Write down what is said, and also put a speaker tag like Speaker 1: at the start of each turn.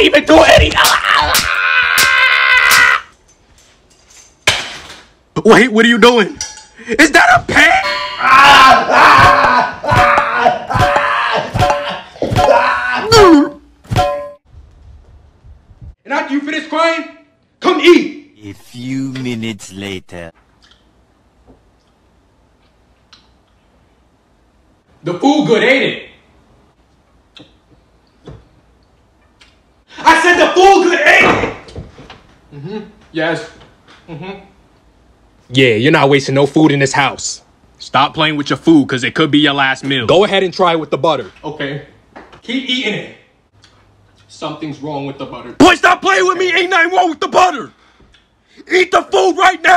Speaker 1: not even doing anything. Wait, what are you doing? Is that a pet? And after you finish crying, come eat.
Speaker 2: A few minutes later.
Speaker 1: The food good, ain't it? The food good, ain't? Mm-hmm. Yes. Mm-hmm. Yeah, you're not wasting no food in this house. Stop playing with your food, because it could be your last meal. Go ahead and try it with the butter. Okay. Keep eating it. Something's wrong with the butter. Boy, stop playing with me. Ain't nothing wrong with the butter. Eat the food right now.